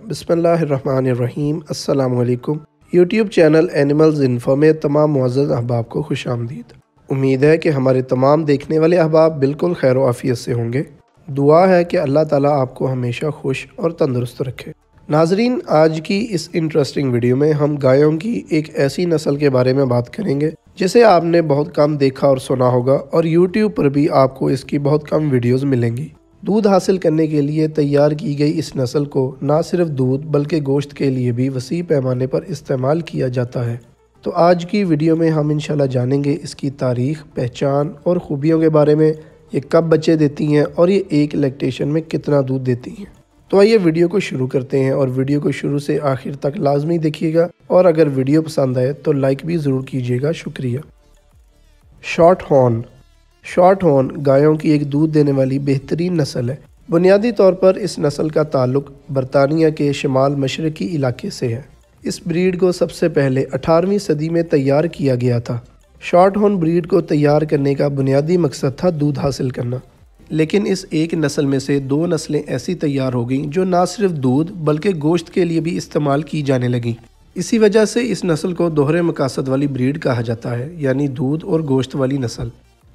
बसमीम अल्लाम YouTube channel animals info में तमाम मुआज़ अहबाब को खुश आमदीद। उम्मीद है कि हमारे तमाम देखने वाले अहबाब बिल्कुल खैर वाफ़ियत से होंगे। दुआ है कि अल्लाह ताला आपको हमेशा खुश और तंदुरुस्त रखे। नाजरीन, आज की इस इंटरेस्टिंग वीडियो में हम गायों की एक ऐसी नस्ल के बारे में बात करेंगे, जिसे आपने बहुत कम देखा और सुना होगा और यूट्यूब पर भी आपको इसकी बहुत कम वीडियोज़ मिलेंगी। दूध हासिल करने के लिए तैयार की गई इस नस्ल को ना सिर्फ़ दूध बल्कि गोश्त के लिए भी वसी पैमाने पर इस्तेमाल किया जाता है। तो आज की वीडियो में हम इंशाल्लाह जानेंगे इसकी तारीख, पहचान और ख़ूबियों के बारे में, ये कब बच्चे देती हैं और ये एक इलेक्ट्रेशन में कितना दूध देती हैं। तो आइए वीडियो को शुरू करते हैं और वीडियो को शुरू से आखिर तक लाजमी देखिएगा और अगर वीडियो पसंद आए तो लाइक भी ज़रूर कीजिएगा, शुक्रिया। शॉर्ट हॉर्न शॉर्ट हॉर्न गायों की एक दूध देने वाली बेहतरीन नस्ल है। बुनियादी तौर पर इस नस्ल का ताल्लुक बरतानिया के शमाल मशरकी इलाके से है। इस ब्रीड को सबसे पहले 18वीं सदी में तैयार किया गया था। शॉर्ट हॉर्न ब्रीड को तैयार करने का बुनियादी मकसद था दूध हासिल करना। लेकिन इस एक नस्ल में से दो नस्लें ऐसी तैयार हो गईं जो ना सिर्फ़ दूध, बल्कि गोश्त के लिए भी इस्तेमाल की जाने लगीं। इसी वजह से इस नस्ल को दोहरे मकासद वाली ब्रीड कहा जाता है, यानी दूध और गोश्त वाली नस्ल।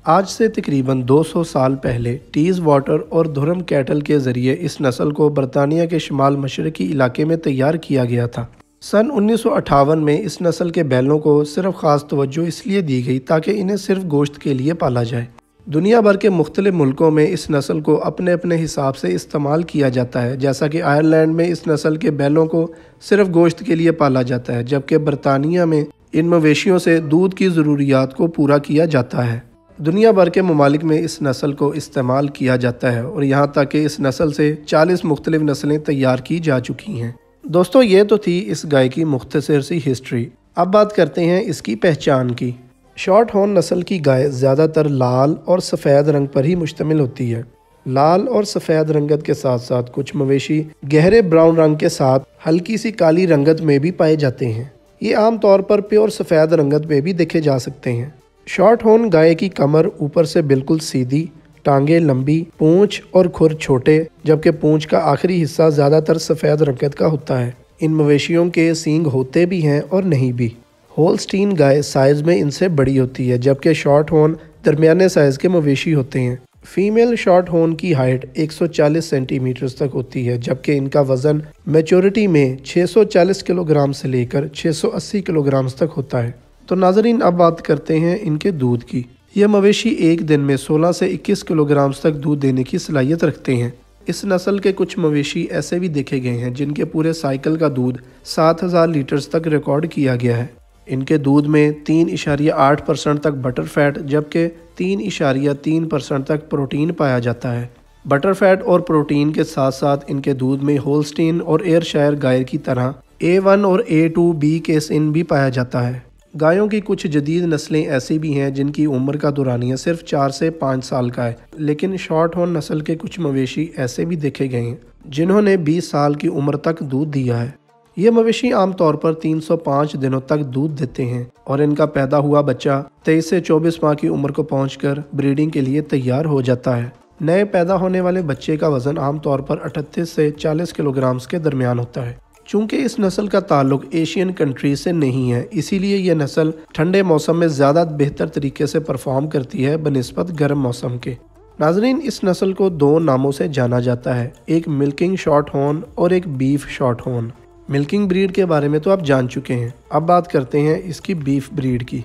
आज से तकरीबन 200 साल पहले टीज़ वाटर और धुरम कैटल के ज़रिए इस नस्ल को बरतानिया के शुमाल मशरकी इलाके में तैयार किया गया था। सन उन्नीस सौ अठावन में इस नस्ल के बैलों को सिर्फ़ ख़ास तवज्जो इसलिए दी गई ताकि इन्हें सिर्फ़ गोश्त के लिए पाला जाए। दुनिया भर के मुख्तलिफ़ मुल्कों में इस नस्ल को अपने अपने हिसाब से इस्तेमाल किया जाता है, जैसा कि आयरलैंड में इस नस्ल के बैलों को सिर्फ़ गोश्त के लिए पाला जाता है, जबकि बरतानिया में इन मवेशियों से दूध की ज़रूरियात को पूरा किया जाता है। दुनिया भर के ममालिक में इस नस्ल को इस्तेमाल किया जाता है और यहाँ तक कि इस नस्ल से 40 मुख्तलिफ़ नस्लें तैयार की जा चुकी हैं। दोस्तों, ये तो थी इस गाय की मुख्तर सी हिस्ट्री। अब बात करते हैं इसकी पहचान की। शॉर्ट हॉर्न नस्ल की गाय ज़्यादातर लाल और सफ़ेद रंग पर ही मुश्तमिल होती है। लाल और सफ़ेद रंगत के साथ साथ कुछ मवेशी गहरे ब्राउन रंग के साथ हल्की सी काली रंगत में भी पाए जाते हैं। ये आमतौर पर प्योर सफ़ेद रंगत में भी देखे जा सकते हैं। शॉर्ट हॉर्न गाय की कमर ऊपर से बिल्कुल सीधी, टांगे लंबी, पूंछ और खुर छोटे, जबकि पूंछ का आखिरी हिस्सा ज़्यादातर सफ़ेद रंगत का होता है। इन मवेशियों के सींग होते भी हैं और नहीं भी। होलस्टीन गाय साइज़ में इनसे बड़ी होती है, जबकि शॉर्ट हॉर्न दरमियाने साइज़ के मवेशी होते हैं। फीमेल शॉर्ट हॉर्न की हाइट 140 सेंटीमीटर तक होती है, जबकि इनका वज़न मेचोरिटी में 640 किलोग्राम से लेकर 680 किलोग्राम तक होता है। तो नाजरीन, अब बात करते हैं इनके दूध की। यह मवेशी एक दिन में 16 से 21 किलोग्राम तक दूध देने की सलाहियत रखते हैं। इस नस्ल के कुछ मवेशी ऐसे भी देखे गए हैं जिनके पूरे साइकिल का दूध 7000 लीटर्स तक रिकॉर्ड किया गया है। इनके दूध में तीन इशारिया आठ परसेंट तक बटर फैट, जबकि तीन इशारिया तीन परसेंट तक प्रोटीन पाया जाता है। बटर फैट और प्रोटीन के साथ साथ इनके दूध में होलस्टीन और एयर शायर गाय की तरह ए वन और ए टू बी के सिन भी पाया जाता है। गायों की कुछ जदीद नस्लें ऐसी भी हैं जिनकी उम्र का दुरानिया सिर्फ़ चार से पाँच साल का है, लेकिन शॉर्ट हॉर्न नस्ल के कुछ मवेशी ऐसे भी देखे गए हैं, जिन्होंने 20 साल की उम्र तक दूध दिया है। ये मवेशी आमतौर पर 305 दिनों तक दूध देते हैं और इनका पैदा हुआ बच्चा 23 से 24 माह की उम्र को पहुंचकर ब्रीडिंग के लिए तैयार हो जाता है। नए पैदा होने वाले बच्चे का वज़न आमतौर पर अठतीस से 40 किलोग्राम्स के दरमियान होता है। चूँकि इस नस्ल का ताल्लुक एशियन कंट्रीज़ से नहीं है, इसीलिए यह नस्ल ठंडे मौसम में ज़्यादा बेहतर तरीके से परफॉर्म करती है बनस्बत गर्म मौसम के। नाजरीन, इस नस्ल को दो नामों से जाना जाता है, एक मिल्किंग शॉर्ट हॉर्न और एक beef short horn. Milking breed के बारे में तो आप जान चुके हैं, अब बात करते हैं इसकी बीफ ब्रीड की।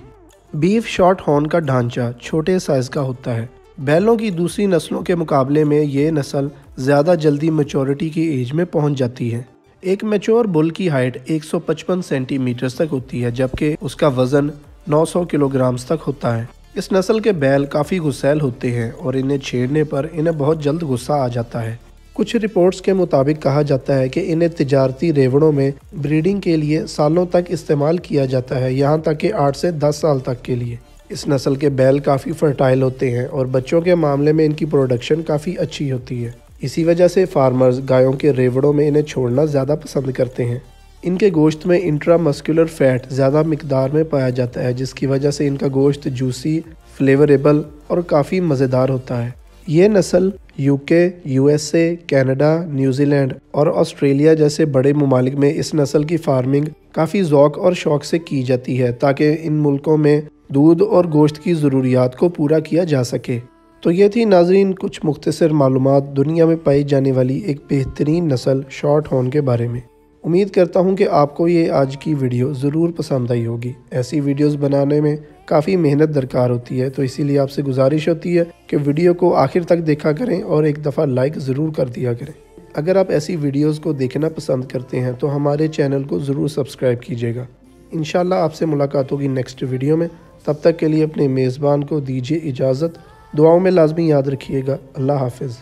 बीफ शॉर्ट हॉर्न का ढांचा छोटे साइज़ का होता है। बैलों की दूसरी नस्लों के मुकाबले में ये नस्ल ज़्यादा जल्दी मेचोरिटी की एज में पहुँच जाती है। एक मेच्योर बुल की हाइट 155 सेंटीमीटर तक होती है, जबकि उसका वज़न 900 किलोग्राम तक होता है। इस नस्ल के बैल काफ़ी गुस्सैल होते हैं और इन्हें छेड़ने पर इन्हें बहुत जल्द गुस्सा आ जाता है। कुछ रिपोर्ट्स के मुताबिक कहा जाता है कि इन्हें तजारती रेवड़ों में ब्रीडिंग के लिए सालों तक इस्तेमाल किया जाता है, यहाँ तक कि आठ से दस साल तक के लिए। इस नस्ल के बैल काफ़ी फर्टाइल होते हैं और बच्चों के मामले में इनकी प्रोडक्शन काफ़ी अच्छी होती है। इसी वजह से फार्मर्स गायों के रेवड़ों में इन्हें छोड़ना ज़्यादा पसंद करते हैं। इनके गोश्त में इंट्रामस्कुलर फैट ज़्यादा मकदार में पाया जाता है जिसकी वजह से इनका गोश्त जूसी फ्लेवरेबल और काफ़ी मज़ेदार होता है। ये नस्ल UK, USA, Canada, New Zealand और ऑस्ट्रेलिया जैसे बड़े ममालिक में इस नस्ल की फ़ार्मिंग काफ़ी ज़ौक और शौक से की जाती है ताकि इन मुल्कों में दूध और गोश्त की ज़रूरियात को पूरा किया जा सके। तो ये थी नाजरीन कुछ मुख्तर मालूम दुनिया में पाई जाने वाली एक बेहतरीन नस्ल शॉर्ट हॉर्न के बारे में। उम्मीद करता हूँ कि आपको ये आज की वीडियो ज़रूर पसंद आई होगी। ऐसी वीडियोस बनाने में काफ़ी मेहनत दरकार होती है तो इसीलिए आपसे गुजारिश होती है कि वीडियो को आखिर तक देखा करें और एक दफ़ा लाइक ज़रूर कर दिया करें। अगर आप ऐसी वीडियोस को देखना पसंद करते हैं तो हमारे चैनल को ज़रूर सब्सक्राइब कीजिएगा। इन आपसे मुलाकात होगी नेक्स्ट वीडियो में। तब तक के लिए अपने मेज़बान को दीजिए इजाज़त। दुआओं में लाजमी याद रखिएगा। अल्लाह हाफिज़।